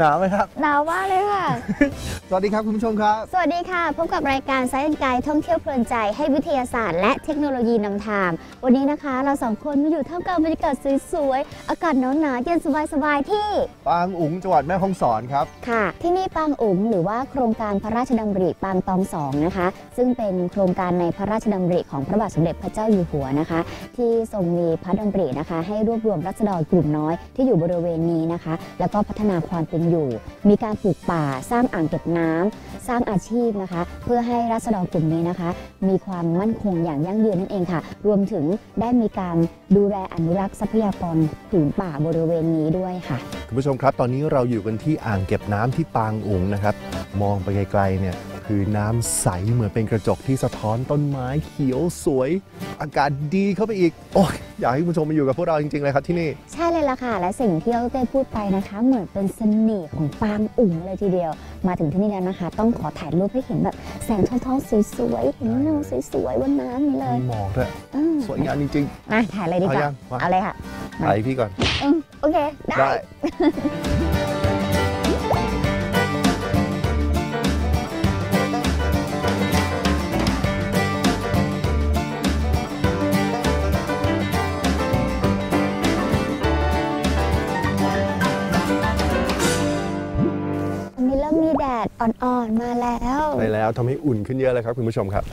หนาวหนาวไหมครับ หนาวมากเลยค่ะ สวัสดีครับคุณผู้ชมครับ สวัสดีค่ะ พบกับรายการไซ e ์ไกด์ท่องเที่ยวเพลินใจให้วิทยาศาสตร์ และเทคโนโลยีนำทาง วันนี้นะคะ เราสองคนมาอยู่ท่ามกลางบรรยากาศสวยๆ อากาศหนาวๆเย็นสบายๆที่ ปางอุ๋งจังหวัดแม่ฮ่องสอนครับ ค่ะ ที่นี่ปางอุ๋งหรือว่าโครงการพระราชดำริปางตองสองนะคะ ซึ่งเป็นโครงการในพระราชดำริของพระบาทสมเด็จพระเจ้าอยู่หัวนะคะ ที่ทรงมีพระดำรินะคะ ให้รวบรวมรัษฎรกลุ่มน้อยที่อยู่บริเวณนี้นะคะ แล้วก็พัฒนาความเป็นอยู่ มีการปลูกป่าสร้างอ่างเก็บน้ำสร้างอาชีพนะคะ เพื่อให้รัษฎรกลุ่มนี้นะคะ มีความมั่นคงอย่างยั่งยืนนั่นเองค่ะ รวมถึงได้มีการ ดูแลอนุรักษ์ทรัพยากรผืนป่าบริเวณนี้ด้วยค่ะคุณผู้ชมครับ ตอนนี้เราอยู่กันที่อ่างเก็บน้ำที่ปางอุ๋งนะครับ มองไปไกลๆเนี่ยคือน้ำใสเหมือนเป็นกระจกที่สะท้อนต้นไม้เขียวสวย อากาศดีเข้าไปอีก โอ้ยอยากให้คุณผู้ชมมาอยู่กับพวกเราจริงๆเลยครับที่นี่ ใช่เลยล่ะค่ะ และสิ่งที่เราได้พูดไปนะคะ เหมือนเป็นเสน่ห์ของปางอุ๋งเลยทีเดียว มาถึงที่นี่แล้วนะคะ ต้องขอถ่ายรูปให้เห็นแบบแสงทองๆสวยๆเห็นเงาสวยๆบนน้ำนี่เลยมีหมอกด้วยอืมสวยงามจริงมาถ่ายเลยดีกเอายัว่างมาเอาเลยค่ะๆถ่ายพี่ก่อนอืมโอเคได้ได้ วันนี้เริ่มมีแดดอ่อนๆมาแล้ว ไปแล้วทำให้อุ่นขึ้นเยอะเลยครับคุณผู้ชมครับ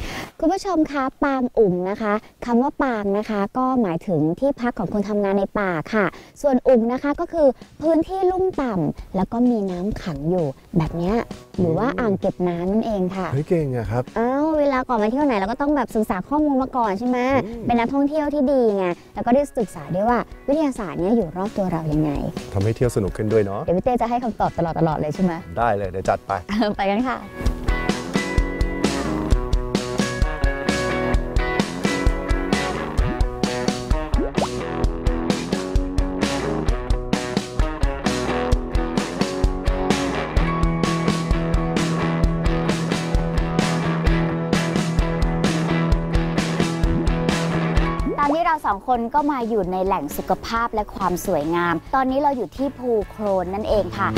คุณผู้ชมคะปางอุ๋งนะคะคำว่าปางนะคะ ก็หมายถึงที่พักของคนทำงานในป่าค่ะ ส่วนอุ๋งนะคะก็คือพื้นที่ลุ่มต่ำแล้วก็มีน้ำขังอยู่ แบบเนี้ยหรือว่าอ่างเก็บน้ำนั่นเองค่ะเฮ้ยเก่งอะครับอ้าวเวลาก่อนมาเที่ยวไหนเราก็ต้องแบบศึกษาข้อมูลมาก่อนใช่ไหมอืมเป็นนักท่องเที่ยวที่ดีไงแล้วก็ได้ศึกษาด้วยว่าวิทยาศาสตร์เนี้ยอยู่รอบตัวเรายังไงทำให้เที่ยวสนุกขึ้นด้วยเนาะเดี๋ยวพี่เต้จะให้คำตอบตลอดตลอดเลยใช่ไหมได้เลยเดี๋ยวจัดไปไปกันค่ะ สองคนก็มาอยู่ในแหล่งสุขภาพและความสวยงาม ตอนนี้เราอยู่ที่ภูโคลนนั่นเองค่ะ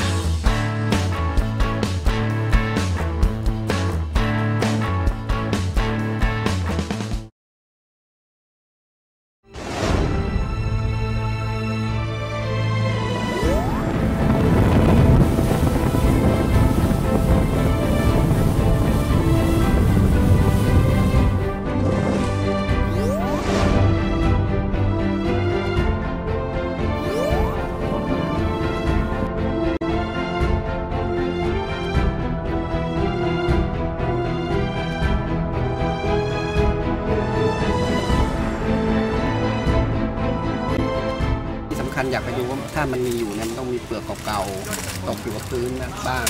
มันมีอยู่เนี่ยมันต้องมีเปลือกเก่าๆตกอยู่กับพื้นนะบ้าง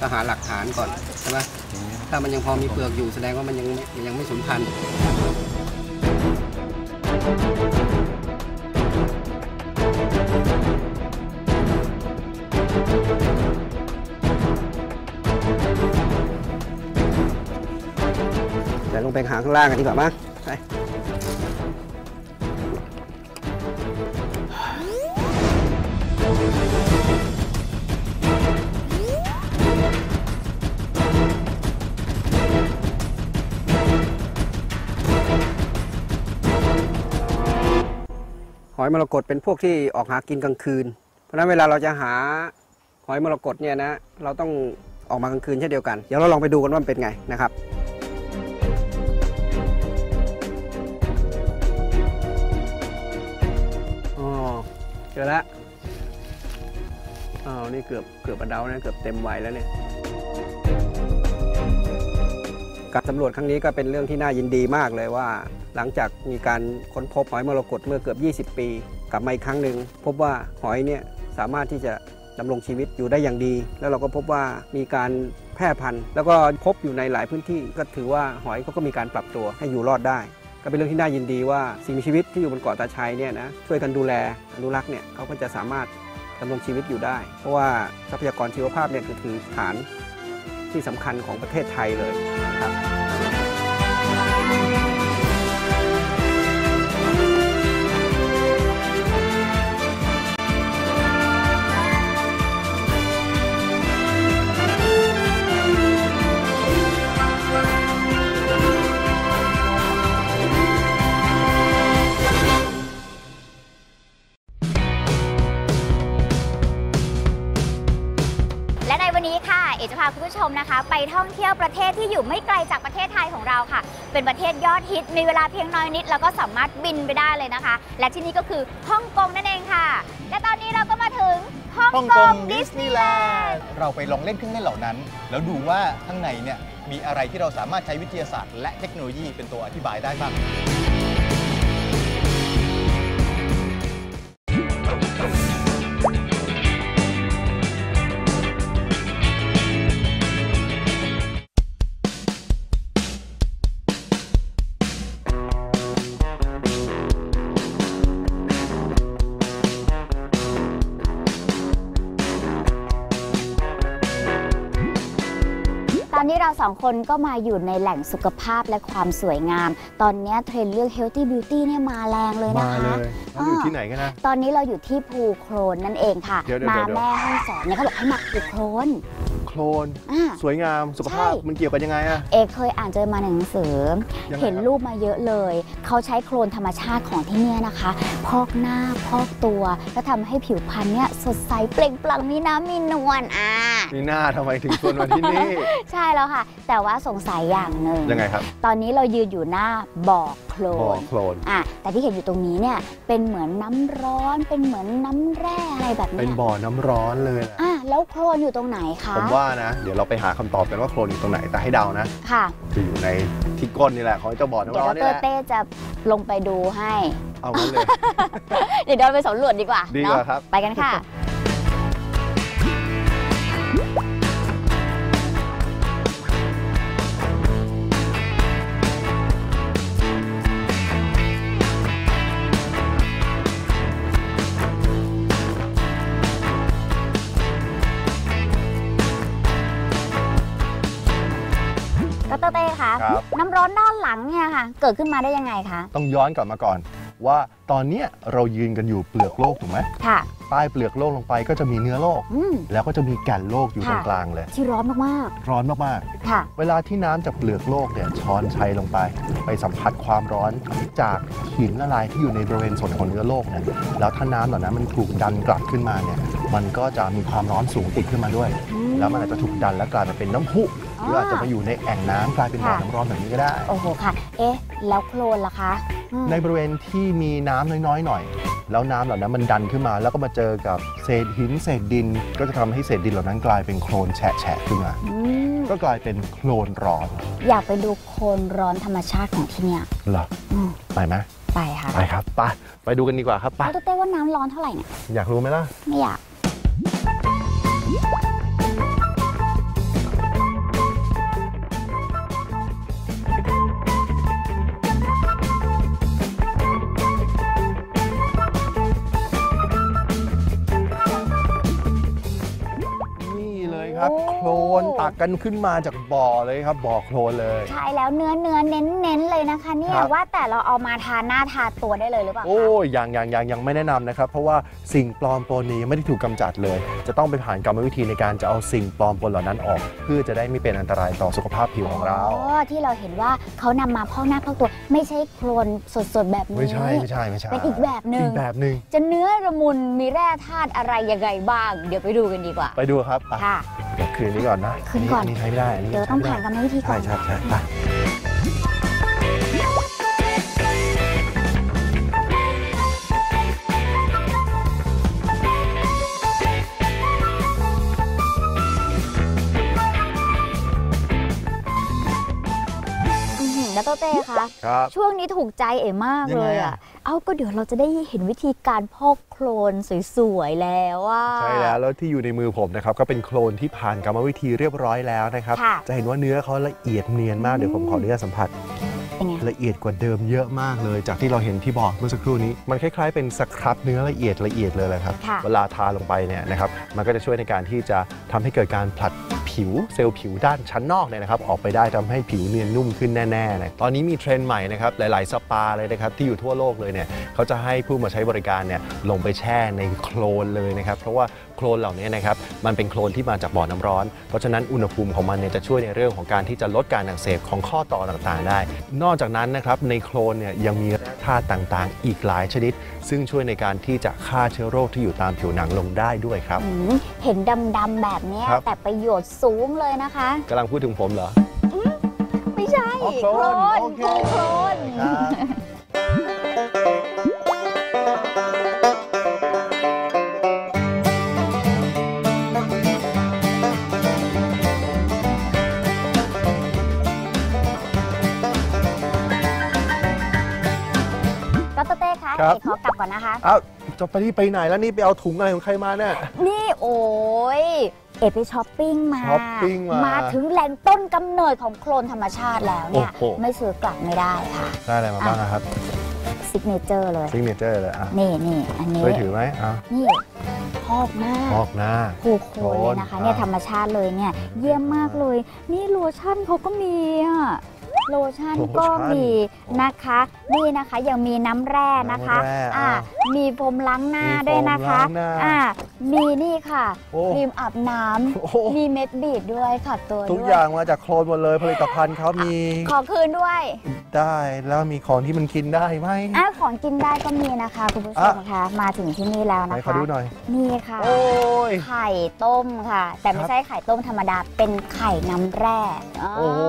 ก็หาหลักฐานก่อนใช่ไหมถ้ามันยังพอมีเปลือกอยู่แสดงว่ามันยังยังไม่สูญพันธุ์แต่ลงไปหาข้างล่างกันดีกว่ามั้ง อยมรกตเป็นพวกที่ออกหากินกลางคืน เพราะฉะนั้นเวลาเราจะหาหอยมรกตเนี่ยนะเราต้องออกมากลางคืนเช่นเดียวกัน เดี๋ยวเราลองไปดูกันว่ามันเป็นไงนะครับอ๋อเจอแล้วอ้าวนี่เกือบเกือบประเดานะเกือบเต็มวัยแล้วเนี่ย การสำรวจครั้งนี้ก็เป็นเรื่องที่น่ายินดีมากเลยว่า หลังจากมีการค้นพบหอยมรกตเมื่อเกือบ 20 ปี กลับมาอีกครั้งหนึ่งพบว่าหอยเนี่ยสามารถที่จะดำรงชีวิตอยู่ได้อย่างดี แล้วเราก็พบว่ามีการแพร่พันธุ์ แล้วก็พบอยู่ในหลายพื้นที่ ก็ถือว่าหอยเขาก็มีการปรับตัวให้อยู่รอดได้ ก็เป็นเรื่องที่น่ายินดีว่าสิ่งมีชีวิตที่อยู่บนเกาะตาชัยเนี่ยนะช่วยกันดูแลอนุรักษ์เนี่ยเขาก็จะสามารถดำรงชีวิตอยู่ได้ เพราะว่าทรัพยากรชีวภาพเนี่ยคือคือฐานที่สำคัญของประเทศไทยเลย น นะคะ ไปท่องเที่ยวประเทศที่อยู่ไม่ไกลจากประเทศไทยของเราค่ะ เป็นประเทศยอดฮิต มีเวลาเพียงน้อยนิด แล้วก็สามารถบินไปได้เลยนะคะ และที่นี่ก็คือฮ่องกงนั่นเองค่ะ และตอนนี้เราก็มาถึงฮ่องฮ่องกกงงดิดิสสนีนีย์ย์แลแลนนด์ด์ เราไปลองเล่นเครื่องเล่นเหล่านั้น แล้วดูว่าข้างในเนี่ยมีอะไรที่เราสามารถใช้วิทยาศาสตร์ และเทคโนโลยีเป็นตัวอธิบายได้บ้าง สองคนก็มาอยู่ในแหล่งสุขภาพและความสวยงาม ตอนนี้เทรนด์เรื่อง healthy beauty เนี่ยมาแรงเลยนะมาเลคะยเราอยู่ที่ไหนกันนะ ตอนนี้เราอยู่ที่ภูโคลนนั่นเองค่ะเดี๋ยวๆๆมาแม่ห้องสอนเนี่ยเขาบอกให้มาภูโคลน โคลนอ่าสวยงามสุขภาพใช่มันเกี่ยวกันยังไงอะเอกเคยอ่านเจอมาในหนังสือยังไงเห็นครับรูปมาเยอะเลย เขาใช้โคลนธรรมชาติของที่เนี่ยนะคะ พอกหน้าพอกตัว แล้วทำให้ผิวพรรณเนี่ยสดใสเปล่งปลั่งมีน้ำมีนวลอ่ามีหน้าทำไมถึงชวนมาที่นี่ ใช่แล้วค่ะ แต่ว่าสงสัยอย่างหนึ่งยังไงครับ ตอนนี้เรายืนอยู่หน้าบ่อโคลบ่อนโคลนอะแต่ที่เห็นอยู่ตรงนี้เนี่ยเป็นเหมือนน้ำร้อนเป็นเหมือนน้ำแร่อะไรแบบเป็นเนี้ยบ่อน้ำร้อนเลยแหละอะแล้วโคลนอยู่ตรงไหนคะผมว่านะ เดี๋ยวเราไปหาคำตอบกันว่าโคลนอยู่ตรงไหนแต่ให้เดานะค่ะคืออยู่ในที่ก้นนี่แหละของเจ้าบ่อเดี๋ยวน้ำร้อนดนี่แหรละเต้จะลงไปดูให้ เอางั้นเลย เดี๋ยวเราไปสำรวจดีกว่าดีกเนาะว่าครับ ไปกันค่ะ เนี่ยค่ะเกิดขึ้นมาได้ยังไงคะ ต้องย้อนกลับมาก่อน ว่าตอนเนี้ยเรายืนกันอยู่เปลือกโลกถูกไหมค่ะ ใต้เปลือกโลกลงไปก็จะมีเนื้อโลก อืม แล้วก็จะมีแก่นโลกอยู่ตรงค่ะ กลางเลย ที่ร้อนมากร้อนมากๆค่ะๆเวลาที่น้ำจากเปลือกโลกเนี่ยช้อนชัยลงไป ไปสัมผัสความร้อนจากหินละลายที่อยู่ในบริเวณส่วนของเนื้อโลกเนี่ยแล้วถ้าน้ำเหล่านั้นมันถูกดันกลับขึ้นมาเนี่ยมันก็จะมีความร้อนสูงติดขึ้นมาด้วยแล้วมันอาจจะถูกดันและกลายมาเป็นน้ำพุ หรืออาจจะมาอยู่ในแอ่งน้ำกลายเป็นบ่อค่ะ น้ำร้อนแบบนี้ก็ได้ โอ้โหค่ะ เอ๊ะ แล้วโคลนล่ะคะอืมในบริเวณที่มีน้ำน้อยๆหน่อย แล้วน้ำเหล่านั้นมันดันขึ้นมา แล้วก็มาเจอกับเศษหินเศษดิน ก็จะทำให้เศษดินเหล่านั้นกลายเป็นโคลนแฉะๆขึ้นมา อืมก็กลายเป็นโคลนร้อนอยากไปดูโคลนร้อนธรรมชาติของที่เนี่ยเหรออืมไปไหมไปค่ะไปครับไปไปดูกันดีกว่าครับไปแล้วตัวเต้ว่าน้ำร้อนเท่าไหร่เนี่ย อยากรู้ไหมล่ะ ไม่อยาก ตักกันขึ้นมาจากบ่อเลยครับบ่อโคลนเลย ใช่แล้วเนื้อเนื้อเน้นเน้นๆเลยนะคะเนี่ยครับ ว่าแต่เราเอามาทาหน้าทาตัวได้เลยหรือเปล่าคะโอ้ยยังยังยังยังไม่แนะนำนะครับ เพราะว่าสิ่งปลอมปนนี้ยังไม่ได้ถูกกำจัดเลย จะต้องไปผ่านกรรมวิธีในการจะเอาสิ่งปลอมปนเหล่านั้นออก เพื่อจะได้ไม่เป็นอันตรายต่อสุขภาพผิวของเรา อ๋อที่เราเห็นว่าเขานำมาพอกหน้าพอกตัวไม่ใช่โคลนสดๆแบบนี้ไม่ใช่ไม่ใช่ไม่ใช่เป็นอีกแบบหนึ่งอีกแบบหนึ่งจะเนื้อระมุนมีแร่ธาตุอะไรยังไงบ้าง เดี๋ยวไปดูกันดีกว่าไปดูครับไป ค่ะเดี๋ยว คืนนี้ก่อนนะคืนก่อน อันนี้ใช้ไม่ได้อันนี้เดี๋ยวต้องผ่านกรรมวิธีก่ใช่อน ใช่ใช่ไป อื้อหือแล้วก็เต้คะครับช่วงนี้ถูกใจเอ๋มากยังเลไงยอะอะเอาก็เดี๋ยวเราจะได้เห็นวิธีการพอกโคลนสวยๆแล้วอะใช่แล้วแล้วที่อยู่ในมือผมนะครับก็เป็นโคลนที่ผ่านกรรมวิธีเรียบร้อยแล้วนะครับค่ะจะเห็นว่าเนื้อเขาละเอียดเนียนมากเดี๋ยวผมขออนุญาตสัมผัสเป็นไงละเอียดกว่าเดิมเยอะมากเลย จากที่เราเห็นที่บอกเมื่อสักครู่นี้ มันคล้ายๆเป็นสครับเนื้อละเอียดละเอียดเลยแหละครับค่ะเวลาทาลงไปเนี่ยนะครับมันก็จะช่วยในการที่จะทำให้เกิดการผลัด ผิวเซลล์ผิวด้านชั้นนอกเนี่ยนะครับออกไปได้ทำให้ผิวเนียนนุ่มขึ้นแน่ๆเลยตอนนี้มีเทรนด์ใหม่นะครับหลายๆ สปาเลยนะครับที่อยู่ทั่วโลกเลยเนี่ยเขาจะให้ผู้มาใช้บริการเนี่ยลงไปแช่ในโคลนเลยนะครับเพราะว่า คลนเหล่านี้นะครับมันเป็นโคลนที่มาจากบ่อน้ำร้อน เพราะฉะนั้นอุณหภูมิของมันเนี่ยจะช่วยในเรื่องของการที่จะลดการอักเสบของข้อต่อต่างๆ ได้ นอกจากนั้นนะครับในโคลนเนี่ยยังมีแร่ธาตุต่างๆ อีกหลายชนิด ซึ่งช่วยในการที่จะฆ่าเชื้อโรคที่อยู่ตามผิวหนังลงได้ด้วยครับอืมเห็นดำๆแบบเนี้ยครับแต่ประโยชน์สูงเลยนะคะกำลังพูดถึงผมเหรอไม่ใช่อ๋อโคลนโอเคโคลน คะครับ เอกขอกลับก่อนนะคะเอ้าจะไปที่ไปไหนแล้วนี่ไปเอาถุงอะไรของใครมาเนี่ย นี่โอ้ยเอกไปช้อปปิ้งมา ช้อปปิ้งมาถึงแหล่งต้นกำเนิดของโคลนธรรมชาติแล้วเนี่ย โอ้โห ไม่ซื้อกลับไม่ได้ค่ะ ได้อะไรมาบ้างอะครับ signature เลย sig nature เลยอะนี่นี่อันนี้ ช่วยถือไหมอะนี่พอกหน้าพอกหน้า พอกโคลนเลยนะคะโคนเนี่ยอ่า ธรรมชาติเลยเนี่ยเยี่ยมมากเลย นี่โลชั่นเขาก็มีอะ โลชั่นก็มีนะคะ นี่นะคะยังมีน้ำแร่นะคะน้ำแร่อ่าอะมีครีมล้างหน้ามีโฟมด้วยนะคะล้างหน้าอ่ามีนี่ค่ะโอ้ครีมอาบน้โอ้โหำมีเม็ดบีดด้วยขัดตัวทุกด้วยอย่างมาจากโคลนหมดเลยผลิตภัณฑ์เขามีขอคืนด้วย ได้แล้วมีของที่มันกินได้ไหมอะของกินได้ก็มีนะคะคุณผู้ชมคะมาถึงที่นี่แล้วไหนนะขอคะดูหน่อยนี่ค่ะโอ้ยไข่ต้มค่ะ แต่ไม่ครับใช่ไข่ต้มธรรมดาเป็นไข่น้ำแร่โอ้โห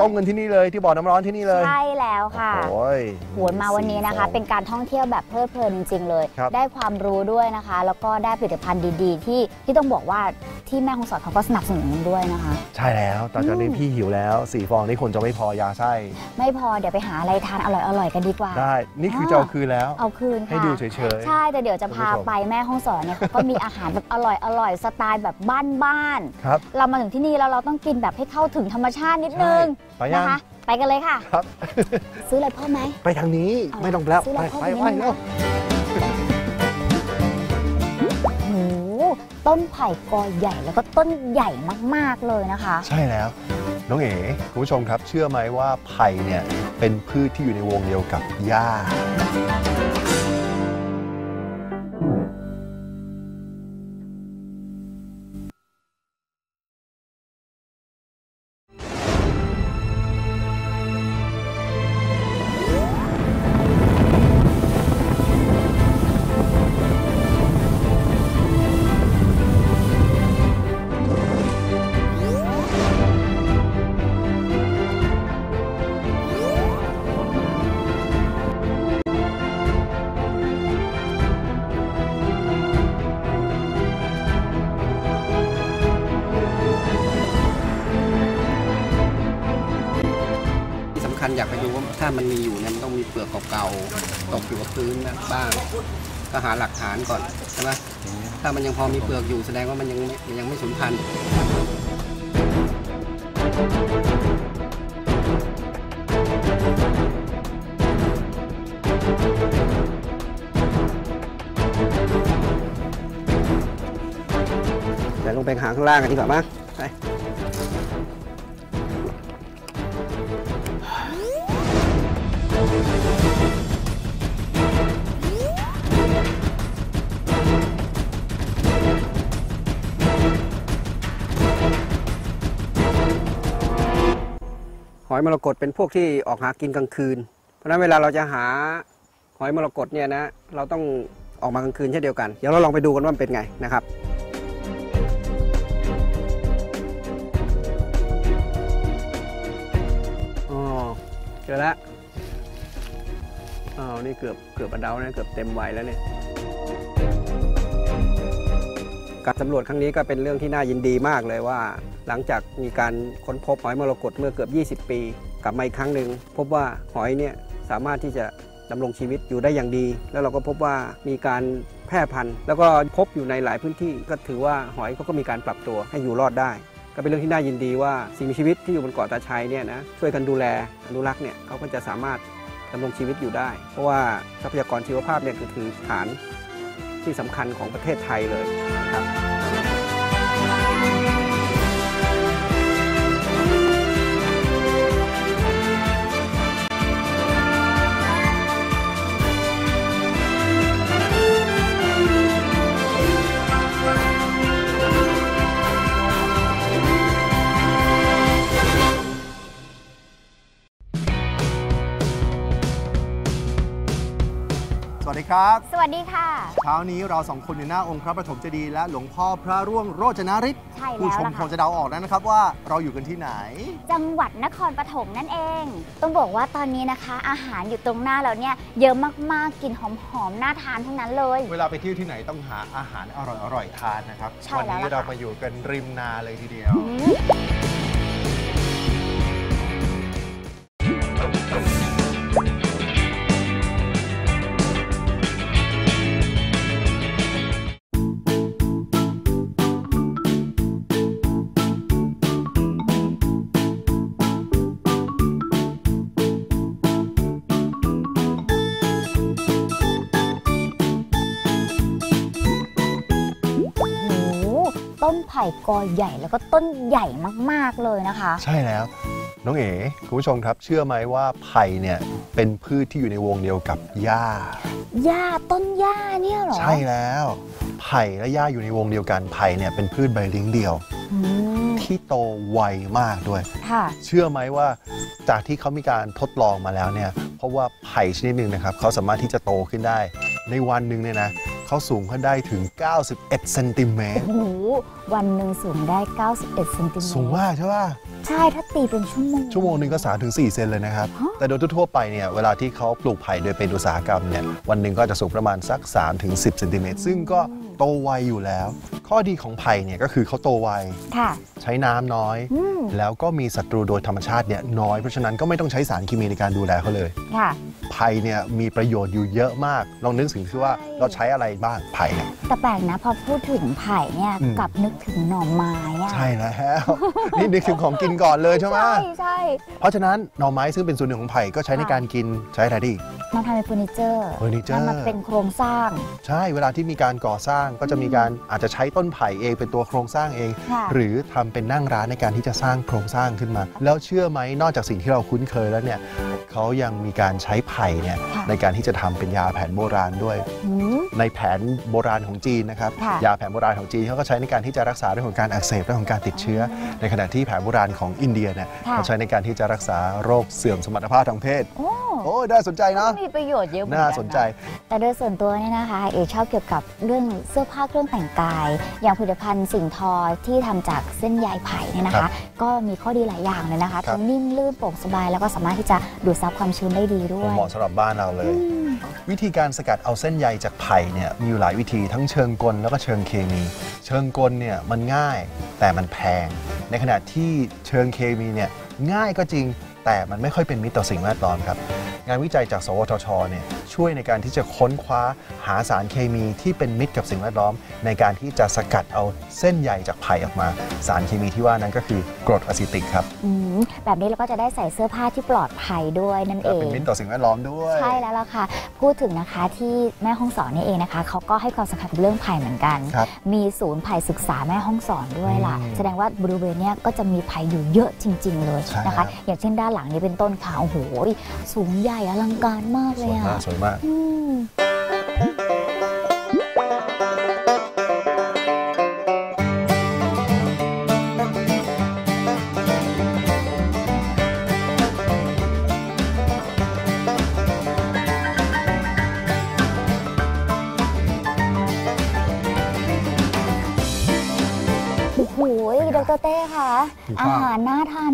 ต้มกันที่นี่เลยที่บ่อน้ำร้อนที่นี่เลยใช่แล้วค่ะโอ้ยหวนมาวันนี้นะคะสีฟองเป็นการท่องเที่ยวแบบเพลิดเพลินจริง ๆ เลยครับได้ความรู้ด้วยนะคะ แล้วก็ได้ผลิตภัณฑ์ดีๆ ที่ที่ต้องบอกว่าที่แม่ของสอนเขาก็สนับสนุนด้วยนะคะ ใช่แล้วตอนนี้อืมพี่หิวแล้วสีฟองนี่คนจะไม่พอยาไส้ไม่พอเดี๋ยวไปหาอะไรทานอร่อยๆกันดีกว่าได้นี่คือจะเอาคืนแล้วเอาคืนค่ะให้ดูเฉยๆใช่แต่เดี๋ยวจะพาคุณผู้ชมไปแม่ห้องสอนเนี่ยเขาก็มีอาหารแบบอร่อยอร่อยๆสไตล์แบบบ้านครับๆเรามาถึงที่นี่แล้วเราต้องกินแบบให้เข้าถึงธรรมชาตินิดนึงไปยังนะคะ ไปกันเลยค่ะ ครับ ซื้ออะไรเพ่อไหม ไปทางนี้เอาไม่ต้องแล้วซื้อไปแล้วเข้าไปไปไปในนั้นแล้วโอ้โหต้นไผ่กอใหญ่แล้วก็ต้นใหญ่มากๆเลยนะคะ ใช่แล้ว น้องเอ๋คุณผู้ชมครับ เชื่อไหมว่าไผ่เนี่ยเป็นพืชที่อยู่ในวงเดียวกับหญ้า มันมีอยู่เนี่ยมันต้องมีเปลือกเก่าๆตกอยู่กับพื้นนะบ้าง ก็หาหลักฐานก่อนใช่ไหมถ้ามันยังพอมีเปลือกอยู่แสดงว่ามันยังไม่มันยังไม่สูญพันธุ์แต่ลงไปหาข้างล่างกันดีกว่ามั้ง หอยมรกตเป็นพวกที่ออกหากินกลางคืน เพราะฉะนั้นเวลาเราจะหาหอยมรกตเนี่ยนะเราต้องออกมากลางคืนเช่นเดียวกัน เดี๋ยวเราลองไปดูกันว่ามันเป็นไงนะครับอ๋อเจอแล้วอ้าวนี่เกือบเกือบอดเดานะเกือบเต็มวัยแล้วเนี่ย การสำรวจครั้งนี้ก็เป็นเรื่องที่น่ายินดีมากเลยว่า หลังจากมีการค้นพบหอยมรกตเมื่อเกือบ 20 ปี กลับมาอีกครั้งหนึ่งพบว่าหอยเนี่ยสามารถที่จะดำรงชีวิตอยู่ได้อย่างดี แล้วเราก็พบว่ามีการแพร่พันธุ์ แล้วก็พบอยู่ในหลายพื้นที่ ก็ถือว่าหอยเขาก็มีการปรับตัวให้อยู่รอดได้ ก็เป็นเรื่องที่น่ายินดีว่าสิ่งมีชีวิตที่อยู่บนเกาะตาชัยเนี่ยนะช่วยกันดูแลอนุรักษ์เนี่ยเขาก็จะสามารถดำรงชีวิตอยู่ได้ เพราะว่าทรัพยากรชีวภาพเนี่ยก็คือฐานที่สำคัญของประเทศไทยเลย ค ครับ สวัสดีค่ะ เช้านี้เราสองคนอยู่หน้าองค์พระปฐมเจดีย์และหลวงพ่อพระร่วงโรจนฤทธิ์ใช่ผู้แล้วชมล่ะคค่ะงจะเดาออกแล้วนะครับว่าเราอยู่กันที่ไหน จังหวัดนครปฐมนั่นเอง ต้องบอกว่าตอนนี้นะคะ อาหารอยู่ตรงหน้าเราเนี่ยเยอะมากๆกลิ่นหอมๆน่าทานทั้งนั้นเลย เวลาไปเที่ยวที่ไหนต้องหาอาหารอร่อยๆทานนะครับใช่วัแล้วนี้ล่ะค่ะเรามาอยู่กันริมนาเลยทีเดียว ต้นไผ่กอใหญ่แล้วก็ต้นใหญ่มากๆเลยนะคะ ใช่แล้ว น้องเอ๋คุณผู้ชมครับ เชื่อไหมว่าไผ่เนี่ยเป็นพืชที่อยู่ในวงเดียวกับหญ้าหญ้าต้นหญ้าเนี่ยเหรอใช่แล้วไผ่และหญ้าอยู่ในวงเดียวกันไผ่เนี่ยเป็นพืชใบเลี้ยงเดี่ยวอืมที่โตไวมากด้วย ค่ะ เชื่อไหมว่าจากที่เขามีการทดลองมาแล้วเนี่ย เพราะว่าไผ่ชนิดหนึ่งนะครับเขาสามารถที่จะโตขึ้นได้ ในวันหนึ่งเนี่ยนะ เขาสูงขึ้นได้ถึง 91เซนติเมตรโอ้โหวันหนึ่งสูงได้ 91เซนติเมตรสูงมากใช่ป่ะ ใช่ถ้าตีเป็นชั่วโมง ชั่วโมงหนึ่งก็3ถึง4เซนเลยนะครับฮะแต่โดยทั่วๆไปเนี่ยเวลาที่เขาปลูกไผ่โดยเป็นอุตสาหกรรมเนี่ยวันหนึ่งก็จะสูงประมาณสัก3ถึง10เซนติเมตรซึ่งก็โตไวอยู่แล้ว ข้อดีของไผ่เนี่ยก็คือเขาโตไวค่ะใช้น้ำน้อยอืมแล้วก็มีศัตรูโดยธรรมชาติเนี่ยน้อยเพราะฉะนั้นก็ไม่ต้องใช้สารเคมีในการดูแลเขาเลยค่ะไผ่เนี่ยมีประโยชน์อยู่เยอะมากลองนึกถึงที่ว่าใช่เราใช้อะไรบ้างไผ่เนี่ยแต่แปลกนะพอพูดถึงไผ่เนี่ยอืมกลับนึกถึงหน่อไม้อะใช่แล้วนี่นึกถึงของกินก่อนเลยใช่ไหมใช่ใช่เพราะฉะนั้นหน่อไม้ซึ่งเป็นส่วนหนึ่งของไผ่ก็ใช้ในการกินใช้อะไรได้อีกมาทำเป็นเฟอร์นิเจอร์เฟอร์นิเจอร์นำมาเป็นโครงสร้าง ใช่เวลาที่มีการก่อสร้างก็จะมีการอาจจะใช้ต้นไผ่เองเป็นตัวโครงสร้างเองค่ะหรือทำเป็นนั่งร้านในการที่จะสร้างโครงสร้างขึ้นมา แล้วเชื่อไหมนอกจากสิ่งที่เราคุ้นเคยแล้วเนี่ยเขายังมีการใช้ไผ่เนี่ยค่ะในการที่จะทำเป็นยาแผนโบราณด้วยอืมในแผนโบราณของจีนนะครับค่ะ ยาแผนโบราณของจีนเขาก็ใช้ในการที่จะรักษาเรื่องของการอักเสบเรื่องของการติดเชื้อ ในขณะที่แผนโบราณของอินเดียเนี่ยค่ะ เขาใช้ในการที่จะรักษาโรคเสื่อมสมรรถภาพทางเพศ โอ้โอ้ยน่าสนใจเนาะมีประโยชน์เยอะเหมือนกัน่าสนใจ แต่โดยส่วนตัวเนี่ยนะคะ เอชอบเกี่ยวกับเรื่องเสื้อผ้าเครื่องแต่งกาย อย่างผลิตภัณฑ์สิ่งทอที่ทำจากเส้นใยไผ่เนี่ยนะครัคะ บก็มีข้อดีหลายอย่างเลยนะคะ ครับ ทั้งนิ่มลื่นโปร่งสบายแล้วก็สามารถที่จะดูดซับความชื้นได้ดีด้วย เหมาะสำหรับบ้านเราเลยอืมวิธีการสกัดเอาเส้นใยจากไผ่เนี่ยมีอยู่หลายวิธีทั้งเชิงกลแล้วก็เชิงเคมี เชิงกลเนี่ยมันง่ายแต่มันแพง ในขณะที่เชิงเคมีเนี่ยง่ายก็จริงแต่มันไม่ค่อยเป็นมิตรต่อสิ่งแวดล้อมครับ งานวิจัยจาก สวทชเนี่ย ช่วยช่วยในการที่จะค้นคว้าหาสารเคมีที่เป็นมิตรกับสิ่งแวดล้อม ในการที่จะสกัดเอาเส้นใยจากไผ่ออกมา สารเคมีที่ว่านั้นก็คือกรดอะซิติกครับอืมแบบนี้เราก็จะได้ใส่เสื้อผ้าที่ปลอดภัยด้วยนั่นเอและงเป็นมิตรต่อสิ่งแวดล้อมด้วยใช่แล้วล่ะค่ะ พูดถึงนะคะที่แม่ห้องสอนนี่เองนะคะเขาก็ให้ความสำคัญกับเรื่องไผ่เหมือนกันครับมีศูนย์ไผ่ศึกษาแม่ห้องสอนด้วยล่ะอืมแสดงว่าบริเวณเนี้ยก็จะมีไผ่อยู่เยอะจริง ๆ เลยใช่นะคะครับอย่างเช่นด้านหลังนี้เป็นต้นขาโอ้โหสูงใหญ่อลังการมากสเลวยยมาอะกสวยมากอืมโอ้โหดรเต้ค่ะถูกต้อาองหารน่าทาน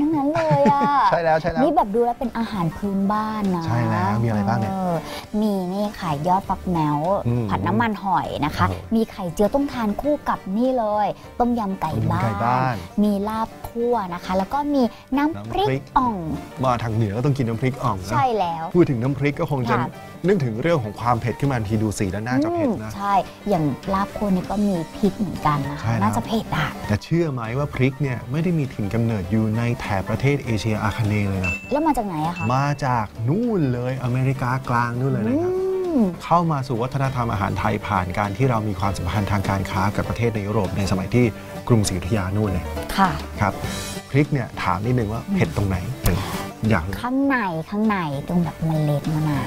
ใช่แล้วใช่แล้วนี่แบบดูแล้วเป็นอาหารพื้นบ้านนะใช่แล้วมีอะไรบ้างเนี่ยอมีนี่ขายยอดฟักแมวอืมผัดน้ำมันหอยนะคะโอ้โหมีไข่เจียวต้มทานคู่กับนี่เลย ต้มยำไก่ต้มยำบ้าไก่บ้านนมีลาบคั่วนะคะ แล้วก็มีน้ำน้ำพริกพริกอ่อง มาทางเหนือก็ต้องกินน้ำพริกอ่องนะใช่แล้ว พูดถึงน้ำพริกก็คงจะค่ะนึกถึงเรื่องของความเผ็ดขึ้นมาทันทีดูสีแล้วน่าจะเผ็ดอืมนะ ใช่ อย่างลาบคั่วนี่ก็มีพริกเหมือนกันนะใช่คะแล้วน่าจะเผ็ดอะแต่เชื่อไหมว่าพริกเนี่ยไม่ได้มีถิ่นกำเนิดอยู่ในแถบประเทศเอเชียอาคเนย์เลยนะ แล้วมาจากไหนอะคะ มาจากนู่นเลยอเมริกากลางนู่นเลยอืนะครับมเข้ามาสู่วัฒนธรรมอาหารไทยผ่านการที่เรามีความสัมพันธ์ทางการค้ากับประเทศในยุโรปในสมัยที่กรุงศรีอยุธยานู่นเลยค่ะครับพริกเนี่ยถามนิดนึงว่าเผ็ดตรงไหนหนึ่งอยากรู้ข้างในข้างในตรงแบบเมล็ดมันอะ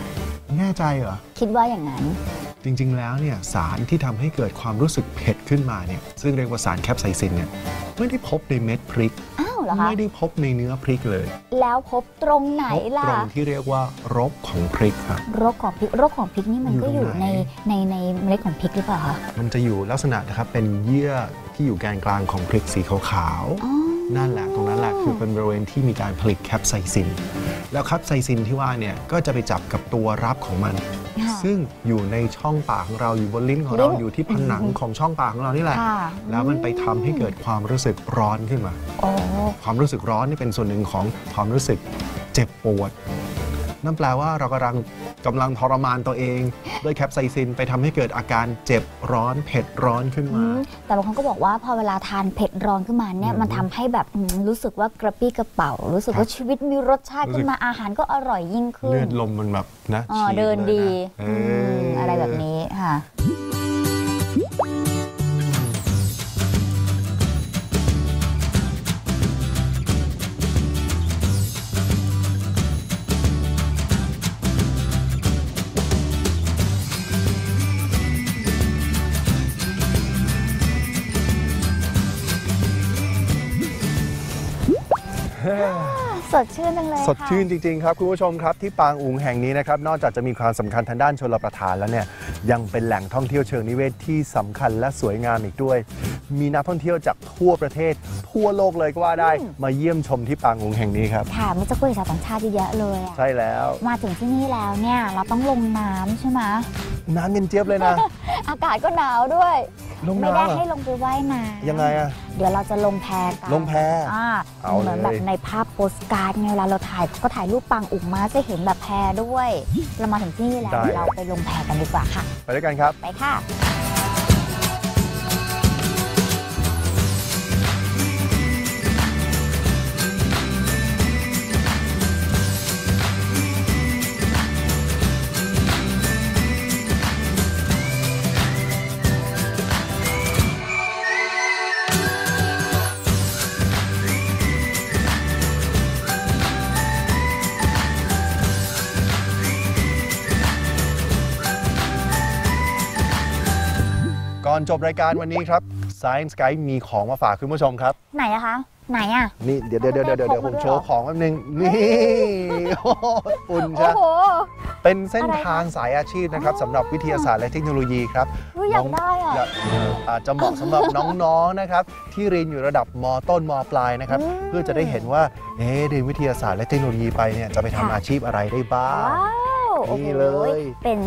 แน่ใจเหรอ คิดว่าอย่างนั้น จริง ๆ แล้วเนี่ยสารที่ทำให้เกิดความรู้สึกเผ็ดขึ้นมาเนี่ยซึ่งเรียกว่าสารแคปไซซินเนี่ยไม่ได้พบในเม็ดพริก อ้าวเหรอคะ ไม่ได้พบในเนื้อพริกเลย แล้วพบตรงไหนพบล่ะ ตรงที่เรียกว่ารกของพริกครับ โรคของพริกโรคของพริกนี่มันก็ออยู่ยู่ตรงไหในนในในเมล็ดของพริกหรือเปล่าคะมันจะอยู่ลักษณะนะครับเป็นเยื่อที่อยู่แกนกลางของพริกสีขาวอ๋อๆ นั่นแหละตรงนั้นแหละคือเป็นบริเวณที่มีการผลิตแคปไซซิน แล้วแคปไซซินที่ว่าเนี่ยก็จะไปจับกับตัวรับของมันค่ะซึ่งอยู่ในช่องปากของเราอยู่บนลิ้นของเราลิ้นอยู่ที่ผนังของช่องปากของเรานี่แหละค่ะแล้วมันไปทำให้เกิดความรู้สึกร้อนขึ้นมาโอ้ความรู้สึกร้อนนี่เป็นส่วนหนึ่งของความรู้สึกเจ็บปวดนั่นแปลว่าเรากำลัง กำลังทรมานตัวเอง ด้วยแคปไซซินไปทำให้เกิดอาการเจ็บร้อนเผ็ดร้อนขึ้นอืมามแต่บางคนก็บอกว่าพอเวลาทานเผ็ดร้อนขึ้นมาเนี่ยอืมมันทำให้แบบอืมรู้สึกว่ากระปี้กระเป๋า รู้สึกครับว่าชีวิตมีรสชาติรู้สึกขึ้นมาอาหารก็อร่อยยิ่งขึ้นเลือดลมมันแบบนะอ๋อฉีเดินลยะดีเออืมอออะไรแบบนี้ค่ะ สดชื่นจังเลยสดชื่นจริงๆครับคุณผู้ชมครับที่ปางอุงแห่งนี้นะครับนอกจากจะมีความสำคัญทางด้านชลประทานแล้วเนี่ยยังเป็นแหล่งท่องเที่ยวเชิงนิเวศที่สำคัญและสวยงามอีกด้วย มีนักท่องเที่ยวจากทั่วประเทศ ทั่วโลกเลยก็ว่าได้มาเยี่ยมชมที่ปางอุ๋งแห่งนี้ครับค่ะมีเจ้าคุยชาวต่างชาติเยอะๆเลยอะใช่แล้ว มาถึงที่นี่แล้วเนี่ยเราต้องลงน้ำใช่ไหมน้ำเย็นเจี๊ยบเลยนะ อากาศก็หนาวด้วยลงไม่น้ำได้เหรอให้ลงไปว่ายน้ำยังไงอะเดี๋ยวเราจะลงแพกันลงแพอ่าเอาเหมือนแบบเลยในภาพโปสการ์ดไงเวลาเราถ่ายก็ถ่ายรูปปังอุ๋งมาจะเห็นแบบแพด้วย เรามาถึงที่นี่แล้วเดี๋ยวเราไปลงแพกันดีกว่าค่ะไปด้วยกันครับ ไปค่ะ จบรายการวันนี้ครับ Science Guide มีของมาฝากคุณผู้ชมครับ ไหนอะคะ ไหนอะนี่เดี๋ยวเดี๋ยวเดี๋ยวเดี๋ยวเดี๋ยวผมโชว์ของแป๊บนึง นี่โอ้โหอุ่นโอ้ใช่โห เป็นเส้นอะไรคะทางสายอาชีพนะครับสำหรับวิทยาศาสตร์และเทคโนโลยีครับ อุ๊ยอยากได้อะ ยากอาจจะเหมาะสำหรับ น้องๆนะครับ ที่เรียนอยู่ระดับมต้นมปลายนะครับ อืมเพื่อจะได้เห็นว่าเอ๊ะเรียนวิทยาศาสตร์และเทคโนโลยีไปเนี่ยจะไปทำค่ะ อาชีพอะไรได้บ้าง ว้าวโอ้โหนี่เลย เป็น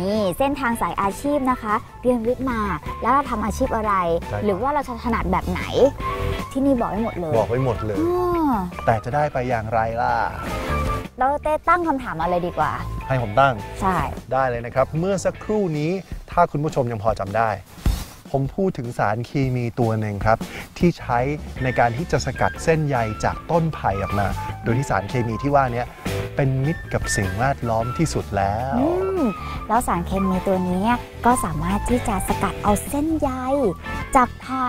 นี่เส้นทางสายอาชีพนะคะ เรียนวิทย์มาแล้วเราทำอาชีพอะไร ใช่ครับ หรือว่าเราจะถนัดแบบไหน ที่นี่บอกไว้หมดเลยบอกไว้หมดเลยอ้อแต่จะได้ไปอย่างไรล่ะ เราเต้ตั้งคำถามมาเลยดีกว่า ให้ผมตั้งใช่ ได้เลยนะครับ เมื่อสักครู่นี้ถ้าคุณผู้ชมยังพอจำได้ ผมพูดถึงสารเคมีตัวหนึ่งครับ ที่ใช้ในการที่จะสกัดเส้นใยจากต้นไผ่ออกมา โดยที่สารเคมีที่ว่าเนี้เป็นมิตรกับสิ่งแวดล้อมที่สุดแล้ว อืม แล้วสารเคมีตัวนี้เนี่ยก็สามารถที่จะสกัดเอาเส้นใยจากไผ่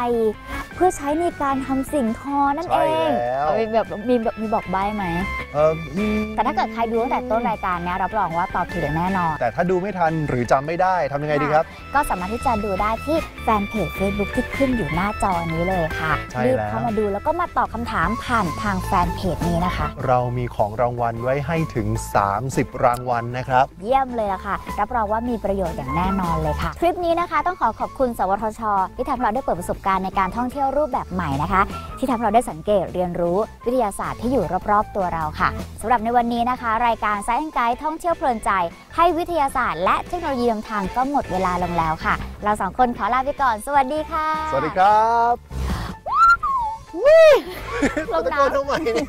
เพื่อใช้ในการทำสิ่งทอนั่นเองใช่แล้วเอามีแบบมีแบบมีบอกใบไหมเอออืมแต่ถ้าเกิดใครดูตั้งแต่ต้นรายการเนี่ยรับรองว่าตอบถูกอย่างแน่นอน แต่ถ้าดูไม่ทันหรือจำไม่ได้ทำยังไงดีครับ ก็สามารถที่จะดูได้ที่แฟนเพจ Facebook ที่ขึ้นอยู่หน้าจอนี้เลยค่ะใช่รีบแล้วเข้ามาดูแล้วก็มาตอบคำถามผ่านทางแฟนเพจนี้นะคะ เรามีของรางวัลไว้ให้ถึง 30 รางวัลนะครับ เยี่ยมเลยล่ะค่ะรับรองว่ามีประโยชน์อย่างแน่นอนเลยค่ะทริปนี้นะคะต้องขอขอบคุณ สวทช ที่ทำให้เราได้เปิดประสบการณ์ในการท่องเที่ยวรูปแบบใหม่นะคะ ที่ทำให้เราได้สังเกตเรียนรู้วิทยาศาสตร์ที่อยู่รอบๆตัวเราค่ะสำหรับในวันนี้นะคะ รายการ Science Guide ท่องเที่ยวเพลินใจ ให้วิทยาศาสตร์ และเทคโนโลยีนำทางก็หมดเวลาลงแล้วค่ะ เราสองคนขอลาไปก่อน สวัสดีค่ะ สวัสดีครับลงตะน้ำโกนทำไมเนี่ย